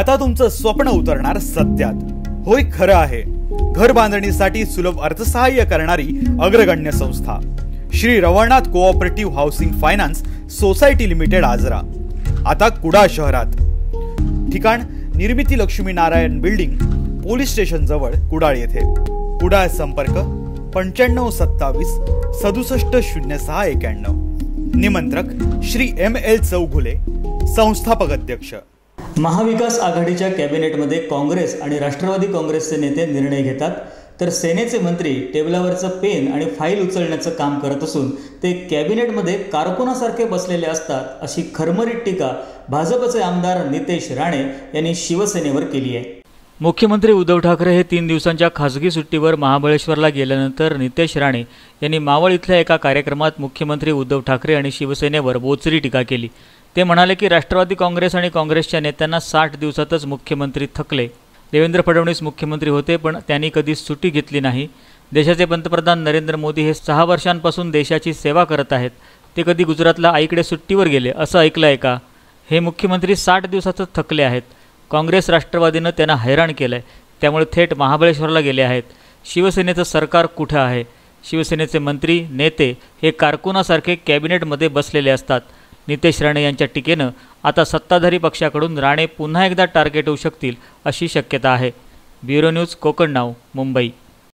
आता तुमचं स्वप्न उतरणार सत्यात. होय खरं आहे. घर बांधणीसाठी सुलभ अर्थसहाय्य करणारी अग्रगण्य संस्था. Shri Ravalnath cooperative housing finance society limited Ajara. आता कुडा शहरात. ठिकाण निर्मिती Lakshmi Narayan building police station जवळ कुडाळ येथे. कुडाळ संपर्क पंच्याण्णव सत्तावीस सदुसष्ट शून्य सहा एक्याण्णव. निमंत्रक श्री एम एल चौघुले संस्थापक अध्यक्ष. महाविकास आघाडीच्या कॅबिनेटमध्ये काँग्रेस आणि राष्ट्रवादी काँग्रेसचे नेते निर्णय घेतात. तर सेनेचे मंत्री टेबलावरचं पेन आणि फाईल उचलण्याचं काम करत असून ते कॅबिनेटमध्ये कारकुनासारखे बसलेले असतात अशी खरमरीत टीका भाजपचे आमदार नितेश राणे यांनी शिवसेनेवर केली आहे. मुख्यमंत्री उद्धव ठाकरे हे तीन दिवसांच्या खासगी सुट्टीवर महाबळेश्वरला गेल्यानंतर नितेश राणे यांनी मावळ इथल्या एका कार्यक्रमात मुख्यमंत्री उद्धव ठाकरे आणि शिवसेनेवर बोचरी टीका केली. ते म्हणाले की राष्ट्रवादी काँग्रेस आणि काँग्रेसच्या नेत्यांना साठ दिवसातच मुख्यमंत्री थकले. देवेंद्र फडणवीस मुख्यमंत्री होते पण त्यांनी कधी सुट्टी घेतली नाही. देशाचे पंतप्रधान नरेंद्र मोदी हे सहा वर्षांपासून देशाची सेवा करत आहेत. ते कधी गुजरातला आईकडे सुट्टीवर गेले असं ऐकलं आहे का? हे मुख्यमंत्री साठ दिवसातच थकले आहेत. काँग्रेस राष्ट्रवादीनं त्यांना हैराण केलं आहे त्यामुळे थेट महाबळेश्वरला गेले आहेत. शिवसेनेचं सरकार कुठं आहे? शिवसेनेचे मंत्री नेते हे कारकुनासारखे कॅबिनेटमध्ये बसलेले असतात. नितेश राणे यांच्या टीकेनं आता सत्ताधारी पक्षाकडून राणे पुन्हा एकदा टार्गेट होऊ शकतील अशी शक्यता आहे. Bureau news Konkan now Mumbai.